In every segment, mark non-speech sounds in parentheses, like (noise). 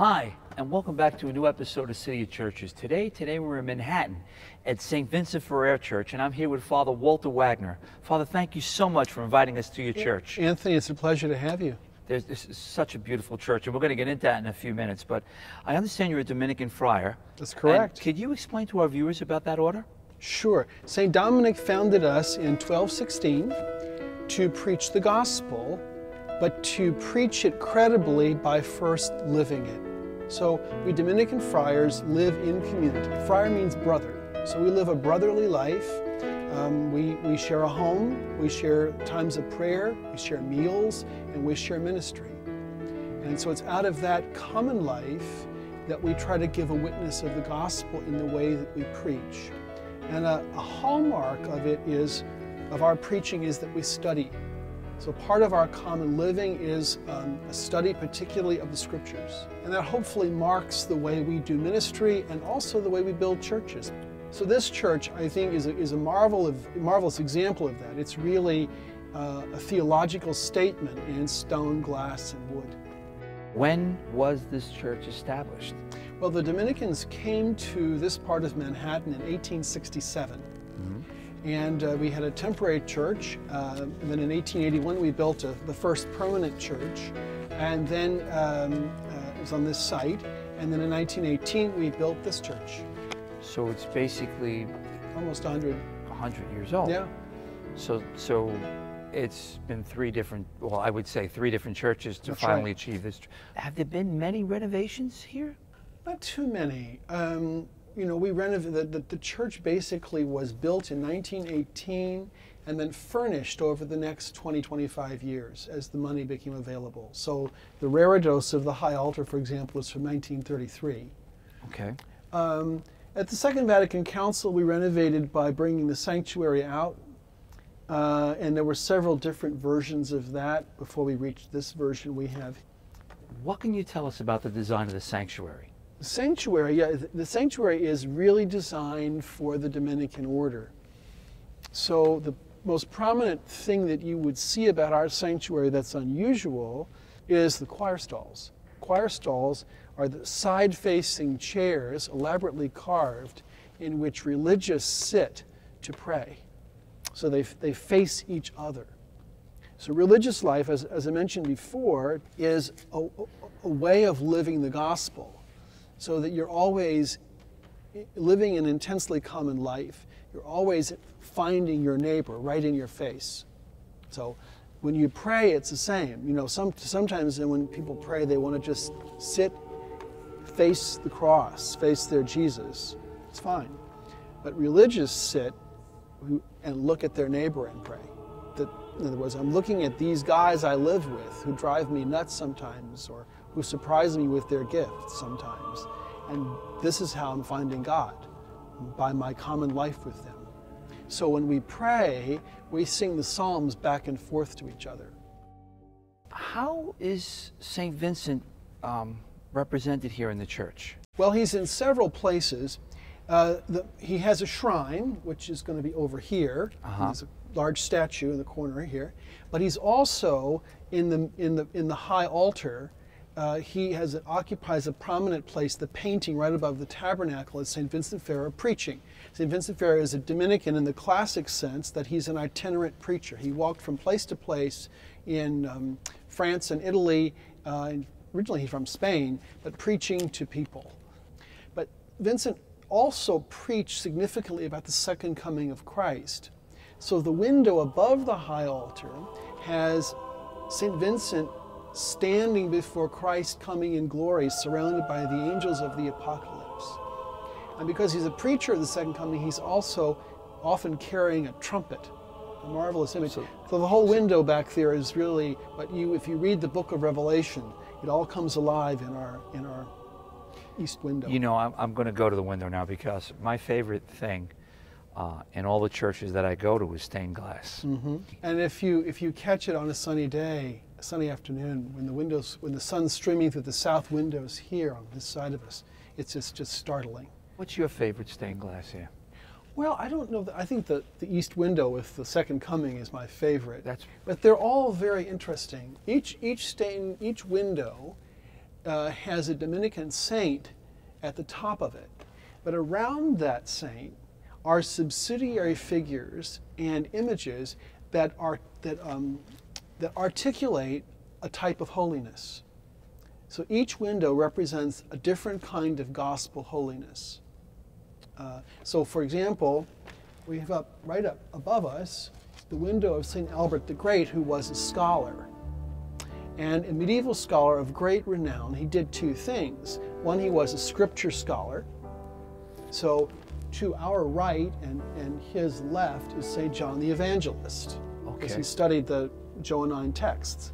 Hi, and welcome back to a new episode of City of Churches. Today, today we're in Manhattan at St. Vincent Ferrer Church, and I'm here with Father Walter Wagner. Father, thank you so much for inviting us to your church. Anthony, it's a pleasure to have you. There's, this is such a beautiful church, and we're going to get into that in a few minutes. But I understand you're a Dominican friar. That's correct. Could you explain to our viewers about that order? Sure. St. Dominic founded us in 1216 to preach the gospel, but to preach it credibly by first living it. So we Dominican friars live in community. Friar means brother. So we live a brotherly life. Um, we, we share a home, we share times of prayer, we share meals, and we share ministry. And so it's out of that common life that we try to give a witness of the gospel in the way that we preach. And a, a hallmark of it is, of our preaching, is that we study. So part of our common living is um, a study particularly of the scriptures. And that hopefully marks the way we do ministry and also the way we build churches. So this church, I think, is a, is a marvel of, marvelous example of that. It's really uh, a theological statement in stone, glass, and wood. When was this church established? Well, the Dominicans came to this part of Manhattan in 1867. And uh, we had a temporary church. Uh, and then in 1881, we built a, the first permanent church. And then um, uh, it was on this site. And then in 1918, we built this church. So it's basically Almost 100. 100 years old. Yeah. So, so it's been three different, well, I would say three different churches to That's finally right. achieve this. Have there been many renovations here? Not too many. Um, you know, we renovated, the, the, the church basically was built in 1918 and then furnished over the next 20, 25 years as the money became available. So the Reredos of the high altar, for example, is from 1933. Okay. Um, at the Second Vatican Council, we renovated by bringing the sanctuary out, uh, and there were several different versions of that before we reached this version we have. What can you tell us about the design of the sanctuary? Sanctuary, yeah, the sanctuary is really designed for the Dominican order. So the most prominent thing that you would see about our sanctuary that's unusual is the choir stalls. Choir stalls are the side-facing chairs, elaborately carved, in which religious sit to pray. So they, they face each other. So religious life, as, as I mentioned before, is a, a way of living the gospel so that you're always living an intensely common life. You're always finding your neighbor right in your face. So when you pray, it's the same. You know, some, sometimes when people pray, they want to just sit, face the cross, face their Jesus. It's fine. But religious sit and look at their neighbor and pray. That, in other words, I'm looking at these guys I live with who drive me nuts sometimes or who surprise me with their gifts sometimes. And this is how I'm finding God, by my common life with them. So when we pray, we sing the Psalms back and forth to each other. How is St. Vincent um, represented here in the church? Well, he's in several places. Uh, the, he has a shrine, which is going to be over here. Uh-huh. There's a large statue in the corner here. But he's also in the in the in the high altar. Uh, he has occupies a prominent place. The painting right above the tabernacle is Saint Vincent Ferrer preaching. Saint Vincent Ferrer is a Dominican in the classic sense that he's an itinerant preacher. He walked from place to place in um, France and Italy. Uh, originally, he's from Spain, but preaching to people. But Vincent also preached significantly about the second coming of Christ. So the window above the high altar has St. Vincent standing before Christ coming in glory, surrounded by the angels of the apocalypse. And because he's a preacher of the second coming, he's also often carrying a trumpet. A marvelous image. So, the whole window back there is really what you, if you read the book of Revelation, it all comes alive in our in our east window. You know, I'm, I'm going to go to the window now because my favorite thing uh, in all the churches that I go to is stained glass. hmm And if you if you catch it on a sunny day, sunny afternoon, when the windows when the sun's streaming through the south windows here on this side of us, it's just just startling. What's your favorite stained glass here? Well, I don't know. I think the, the east window with the second coming is my favorite. That's But they're all very interesting. Each each stain, each window uh, has a Dominican saint at the top of it. But around that saint are subsidiary figures and images that, are, that, um, that articulate a type of holiness. So each window represents a different kind of gospel holiness. Uh, so, for example, we have up right up above us the window of St. Albert the Great, who was a scholar. And a medieval scholar of great renown, he did two things. One, he was a scripture scholar. So to our right and, and his left is St. John the Evangelist, because Okay. he studied the Johannine texts.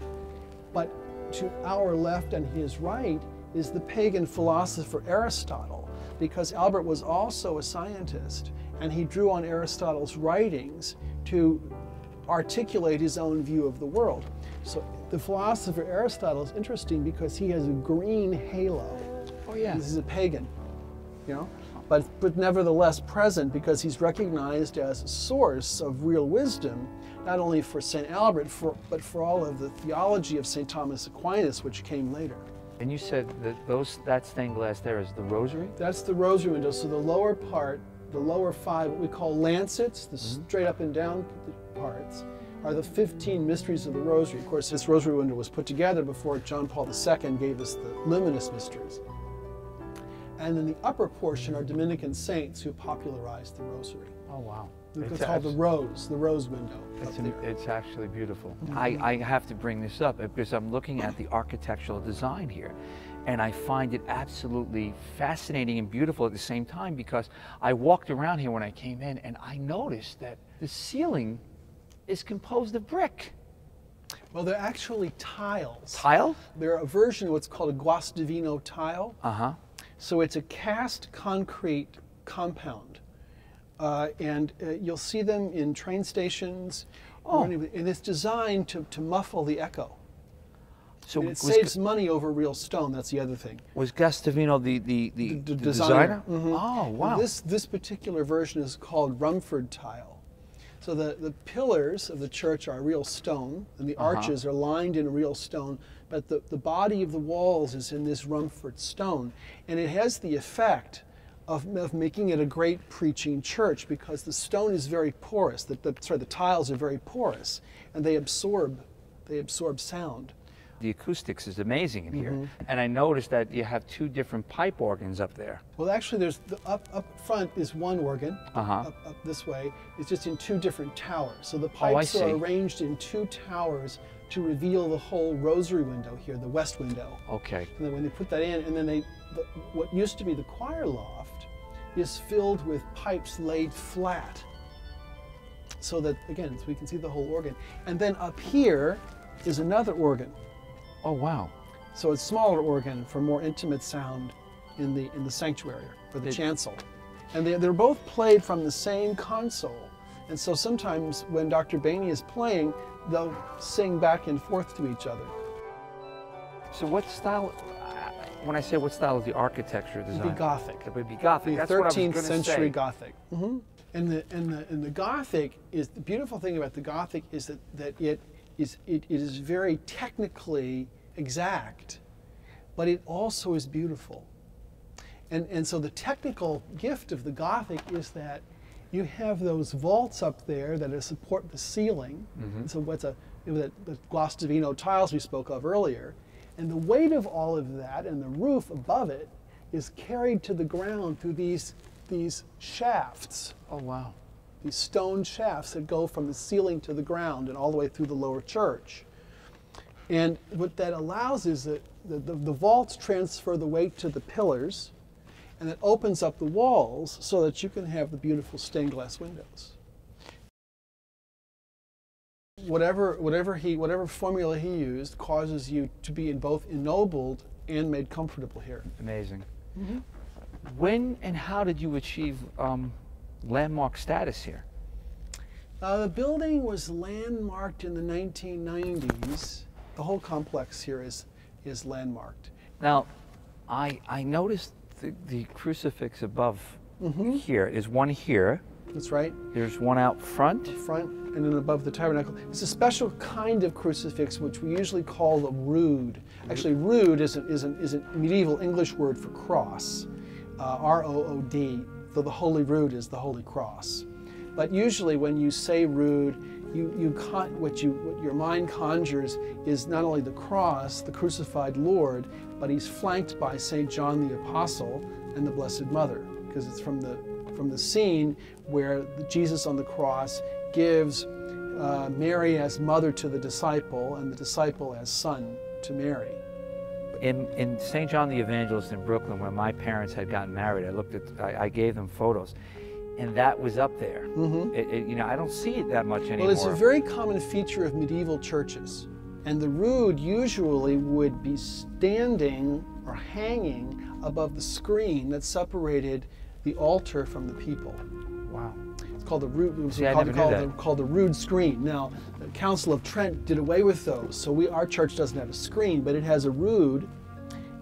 But to our left and his right is the pagan philosopher Aristotle, because Albert was also a scientist, and he drew on Aristotle's writings to articulate his own view of the world. So the philosopher Aristotle is interesting because he has a green halo. Oh, yeah. This is a pagan, you know, but, but nevertheless present because he's recognized as a source of real wisdom, not only for St. Albert, for, but for all of the theology of St. Thomas Aquinas, which came later. And you said that those that stained glass there is the rosary? That's the rosary window. So the lower part, the lower five, what we call lancets, the mm-hmm. straight up and down parts, are the 15 mysteries of the rosary. Of course, this rosary window was put together before John Paul II gave us the luminous mysteries. And then the upper portion are Dominican saints who popularized the rosary. Oh, wow. It's called the rose, the rose window. It's, up am- there. it's actually beautiful. I, I have to bring this up because I'm looking at the architectural design here. And I find it absolutely fascinating and beautiful at the same time because I walked around here when I came in and I noticed that the ceiling is composed of brick. Well, they're actually tiles. Tile? They're a version of what's called a Guastavino tile. Uh huh. So it's a cast concrete compound. Uh, and uh, you'll see them in train stations. Oh. And it's designed to, to muffle the echo. So And it saves money over real stone. That's the other thing. was Guastavino the, the, the, The- designer. designer? Mhm. Oh, And wow. This, this particular version is called Rumford tile. So the, the pillars of the church are real stone, and the Uh-huh. arches are lined in real stone, but the, the body of the walls is in this Rumford stone. And it has the effect of, of making it a great preaching church because the stone is very porous. The, the, sorry, the tiles are very porous, and they absorb, they absorb sound. the acoustics is amazing in here. Mm-hmm. And I noticed that you have two different pipe organs up there. Well, actually, there's the up up front is one organ. Uh-huh. Up, up this way, it's just in two different towers. So the Oh, pipes see. are arranged in two towers to reveal the whole rosary window here, the west window. Okay. And then when they put that in, and then they, the, what used to be the choir loft, is filled with pipes laid flat. So that again, so we can see the whole organ. And then up here is another organ. Oh, wow. So it's smaller organ for more intimate sound in the in the sanctuary or the It- chancel. And they, they're both played from the same console. And so sometimes when Dr. Bainey is playing, they'll sing back and forth to each other. So what style, when I say what style is the architecture It'd be Gothic. It would be Gothic. The That's what I was 13th gonna century say. Gothic. hmm And the and the and the Gothic is the beautiful thing about the Gothic is that that it is it, it is very technically exact, but it also is beautiful. And and so the technical gift of the Gothic is that you have those vaults up there that support the ceiling. Mm -hmm. So what's a you know, that the Guastavino tiles we spoke of earlier, and the weight of all of that and the roof above it is carried to the ground through these these shafts, Oh, wow. these stone shafts that go from the ceiling to the ground and all the way through the lower church. And what that allows is that the, the, the vaults transfer the weight to the pillars, and it opens up the walls so that you can have the beautiful stained glass windows. Whatever, whatever, he, whatever formula he used causes you to be in both ennobled and made comfortable here. Amazing. Mm-hmm. When and how did you achieve um, landmark status here? Uh, the building was landmarked in the 1990s. The whole complex here is, is landmarked. Now, I, I noticed the, the crucifix above Mm-hmm. here. There's one here. That's right. There's one out front. Front and then above the tabernacle It's a special kind of crucifix which we usually call the rood. Actually, rood is a, is a, is a medieval English word for cross, uh, R O O D, though the Holy Rood is the Holy Cross. But usually, when you say rood, you, you con- what, you, what your mind conjures is not only the cross, the crucified Lord, but he's flanked by St. John the Apostle and the Blessed Mother, because it's from the, from the scene where Jesus on the cross gives uh, Mary as mother to the disciple and the disciple as son to Mary. In, in St. John the Evangelist in Brooklyn, where my parents had gotten married, I looked at, I, I gave them photos, and that was up there. Mm-hmm. It, it, you know, I don't see it that much anymore. Well, it's a very common feature of medieval churches. And the rood usually would be standing or hanging above the screen that separated the altar from the people. wow. It's called the was See, I called, called, called the rood screen. Now, the Council of Trent did away with those, so we our church doesn't have a screen, but it has a rood,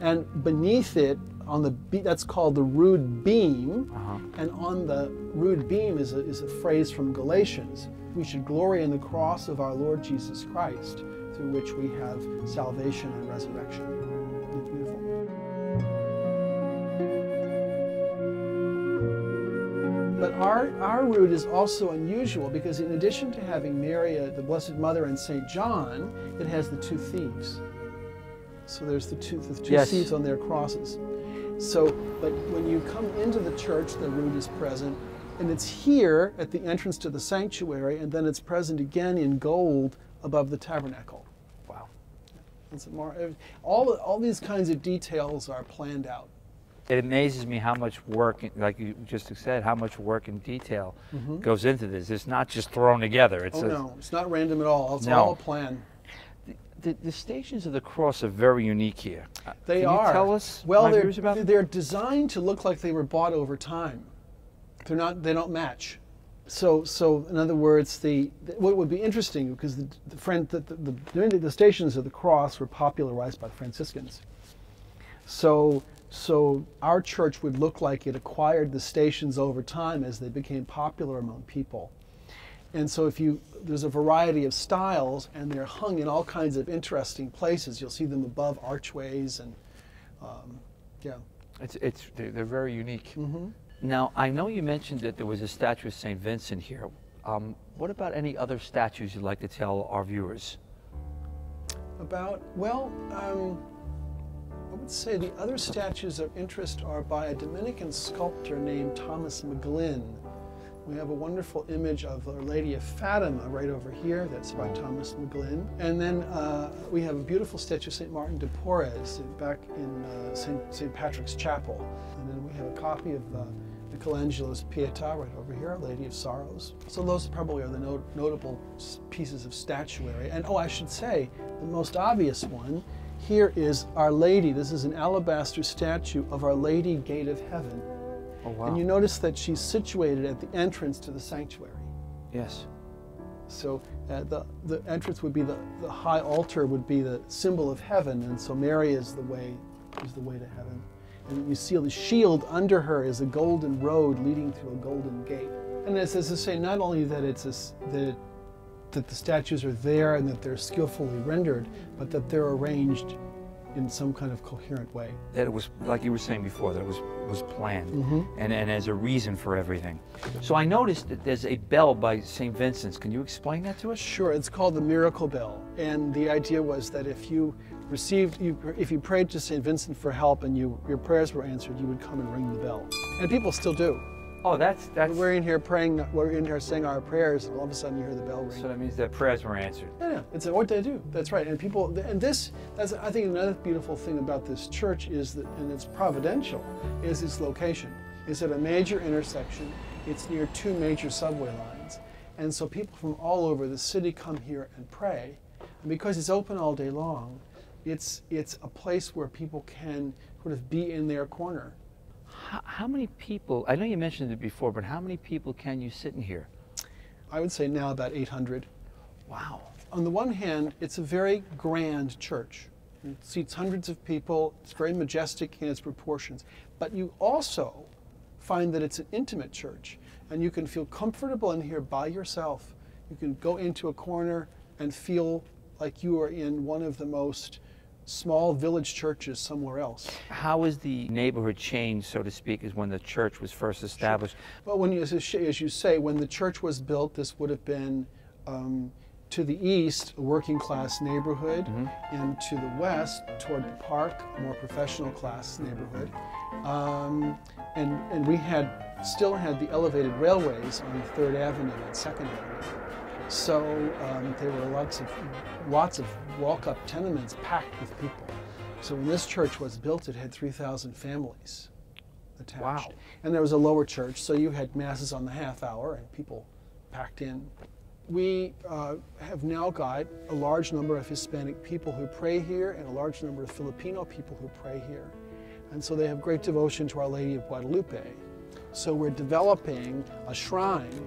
and beneath it, on the be- that's called the rood beam, Uh-huh. and on the rood beam is a, is a phrase from Galatians. We should glory in the cross of our Lord Jesus Christ, through which we have salvation and resurrection. But our, our rood is also unusual because in addition to having Mary, uh, the Blessed Mother, and St. John, it has the two thieves. So there's the two, the two Yes. thieves on their crosses. So, but when you come into the church, the rood is present, and it's here at the entrance to the sanctuary, and then it's present again in gold above the tabernacle. Wow. More, all, all these kinds of details are planned out. It amazes me how much work, like you just said, how much work and detail goes into this. It's not just thrown together. It's. Oh a, no, it's not random at all. It's No. all a plan. the, the stations of the cross are very unique here. Uh, They Can are. You tell us, Well, they're, viewers about them? they're designed to look like they were bought over time. They're not. They don't match. So, so in other words, the, the- what would be interesting because the the, friend, the, the, the, the stations of the cross were popularized by Franciscans. So, so our church would look like it acquired the stations over time as they became popular among people. And so if you there's a variety of styles and they're hung in all kinds of interesting places. You'll see them above archways and um, yeah. It's, it's, they're, they're very unique. Mm-hmm. Now, I know you mentioned that there was a statue of St. Vincent here. Um, what about any other statues you'd like to tell our viewers? About well, um, I would say the other statues of interest are by a Dominican sculptor named Thomas McGlynn. We have a wonderful image of Our Lady of Fatima right over here. That's by Thomas McGlynn. And then uh, we have a beautiful statue of St. Martin de Porres back in uh, St. Patrick's Chapel. And then we have a copy of uh, Michelangelo's Pietà right over here, Our Lady of Sorrows. So those probably are the no- notable pieces of statuary. And oh, I should say, the most obvious one here is Our Lady. This is an alabaster statue of Our Lady Gate of Heaven. Oh, wow. And you notice that she's situated at the entrance to the sanctuary. yes. So uh, the, the entrance would be the, the high altar would be the symbol of heaven, and so Mary is the way is the way to heaven. And you see the shield under her is a golden road leading through a golden gate. And as to say, not only that it's a, that it, that the statues are there and that they're skillfully rendered, but that they're arranged in some kind of coherent way. That it was, like you were saying before, that it was, was planned Mm-hmm. and, and as a reason for everything. So I noticed that there's a bell by St. Vincent's. Can you explain that to us? Sure, it's called the Miracle Bell, and the idea was that if you received, you, if you prayed to Saint Vincent for help and you, your prayers were answered, you would come and ring the bell, and people still do. Oh, that's, that's, We're in here praying, we're in here saying our prayers, and all of a sudden you hear the bell ring. so that means that prayers were answered. Yeah, yeah, it's what they do. That's right. And people, and this, that's I think another beautiful thing about this church is that, and it's providential, is its location. It's at a major intersection. It's near two major subway lines, and so people from all over the city come here and pray. And because it's open all day long, it's it's a place where people can sort of be in their corner. How, how many people, I know you mentioned it before, but how many people can you sit in here? I would say now about 800. Wow. on the one hand, it's a very grand church. It seats hundreds of people. It's very majestic in its proportions. But you also find that it's an intimate church, and you can feel comfortable in here by yourself. You can go into a corner and feel like you are in one of the most small village churches somewhere else. How was the neighborhood changed, so to speak, as when the church was first established? Well, when you, as as you say, when the church was built, this would have been um, to the east, a working class neighborhood, and to the west, toward the park, a more professional class neighborhood. Um, and, and we had still had the elevated railways on Third Avenue and Second Avenue. So um, there were lots of lots of walk-up tenements packed with people. So when this church was built, it had 3,000 families attached. Wow. And there was a lower church, so you had masses on the half hour and people packed in. We uh, have now got a large number of Hispanic people who pray here and a large number of Filipino people who pray here. And so they have great devotion to Our Lady of Guadalupe. So we're developing a shrine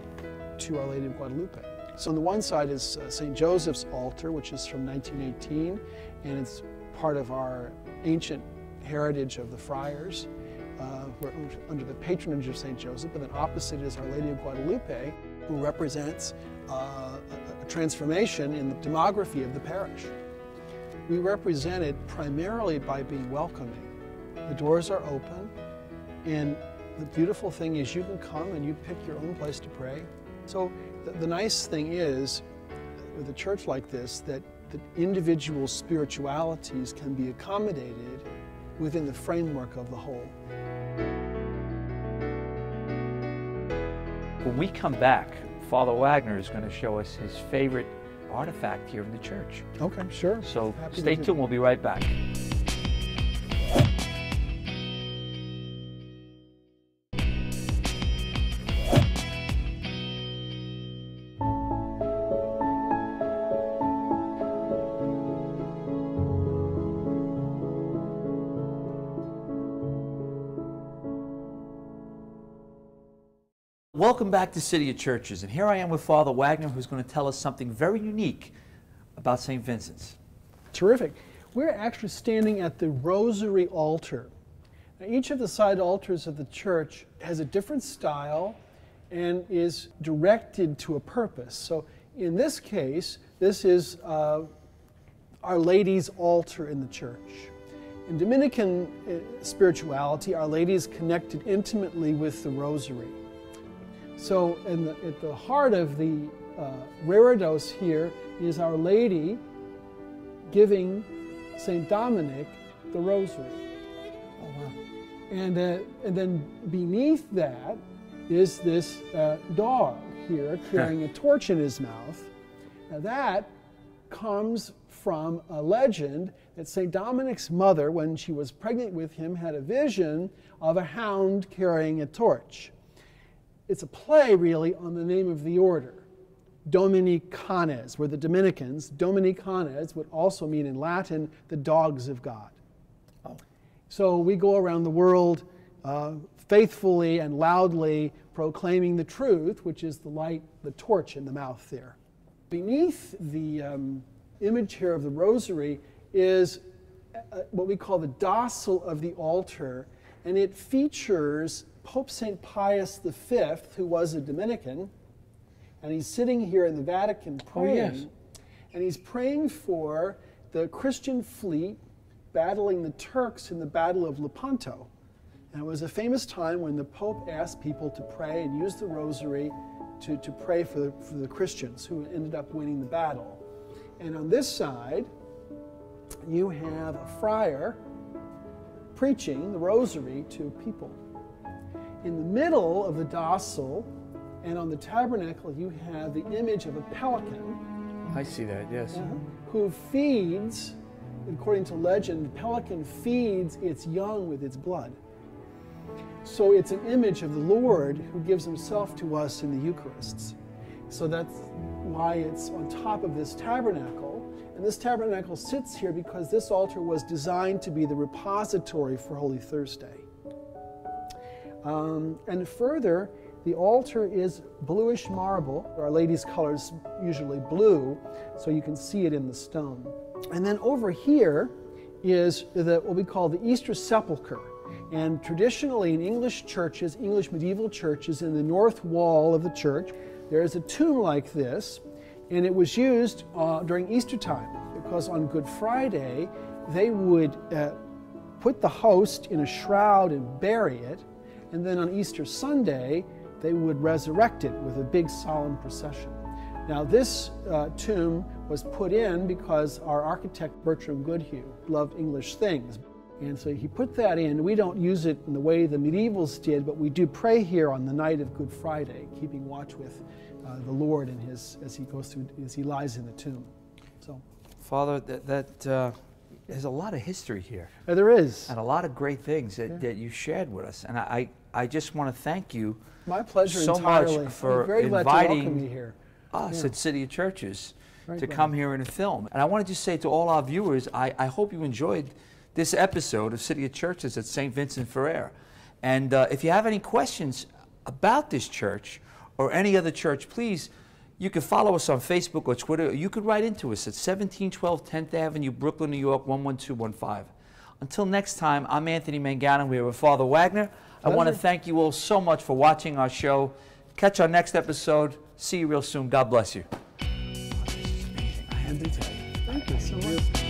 to Our Lady of Guadalupe. So on the one side is uh, St. Joseph's altar, which is from 1918, and it's part of our ancient heritage of the friars. Uh, we're under the patronage of St. Joseph, and then opposite is Our Lady of Guadalupe, who represents uh, a, a transformation in the demography of the parish. We represent it primarily by being welcoming. The doors are open, and the beautiful thing is you can come and you pick your own place to pray. So the, the nice thing is, with a church like this, that, that individual spiritualities can be accommodated within the framework of the whole. When we come back, Father Wagner is going to show us his favorite artifact here in the church. Okay, sure. So Happy stay tuned, we'll be right back. Welcome back to City of Churches, and here I am with Father Wagner, who's going to tell us something very unique about St. Vincent's. Terrific. We're actually standing at the Rosary altar. Now, each of the side altars of the church has a different style and is directed to a purpose. So, in this case, this is uh, Our Lady's altar in the church. In Dominican uh, spirituality, Our Lady is connected intimately with the Rosary. So, in the, at the heart of the uh, reredos here is Our Lady giving St. Dominic the rosary. Oh, wow. And, uh, and then beneath that is this uh, dog here (laughs) carrying a torch in his mouth. Now, that comes from a legend that St. Dominic's mother, when she was pregnant with him, had a vision of a hound carrying a torch. It's a play, really, on the name of the order. Dominicanes, where the Dominicans, Dominicanes would also mean in Latin the dogs of God. Oh. So we go around the world uh, faithfully and loudly proclaiming the truth, which is the light, the torch in the mouth there. Beneath the um, image here of the rosary is uh, what we call the dossal of the altar, and it features Pope St. Pius V, who was a Dominican, and he's sitting here in the Vatican oh, praying. yes. And he's praying for the Christian fleet battling the Turks in the Battle of Lepanto. And it was a famous time when the Pope asked people to pray and use the rosary to, to pray for the, for the Christians who ended up winning the battle. And on this side, you have a friar preaching the rosary to people. In the middle of the dossal and on the tabernacle, you have the image of a pelican I see that, yes. Uh-huh. who feeds, according to legend, the pelican feeds its young with its blood. So it's an image of the Lord who gives himself to us in the Eucharists. So that's why it's on top of this tabernacle. And this tabernacle sits here because this altar was designed to be the repository for Holy Thursday. Um, and further, the altar is bluish marble. Our Lady's color is usually blue, so you can see it in the stone. And then over here is the, what we call the Easter sepulchre. And traditionally in English churches, English medieval churches, in the north wall of the church, there is a tomb like this. And it was used uh, during Easter time because on Good Friday they would uh, put the host in a shroud and bury it, and then on Easter Sunday they would resurrect it with a big solemn procession. Now, this uh, tomb was put in because our architect Bertram Goodhue loved English things. And so he put that in. We don't use it in the way the medievals did, but we do pray here on the night of Good Friday, keeping watch with uh, the Lord in his, as he goes through, as he lies in the tomb. So, Father, that, that uh, there's a lot of history here. there is. and a lot of great things that, that you shared with us. And I, I just want to thank you My pleasure so entirely. much for I'm very glad to welcome inviting you here. us Yeah. at City of Churches to come here and film. And I want to just say to all our viewers, I, I hope you enjoyed this episode of City of Churches at St. Vincent Ferrer. And uh, if you have any questions about this church or any other church, please, you can follow us on Facebook or Twitter. Or you could write into us at 1712 10th Avenue, Brooklyn, New York, 11215. Until next time, I'm Anthony Mangano. We're with Father Wagner. I want to thank you all so much for watching our show. Catch our next episode. See you real soon. God bless you. I had to tell you. Thank you so much.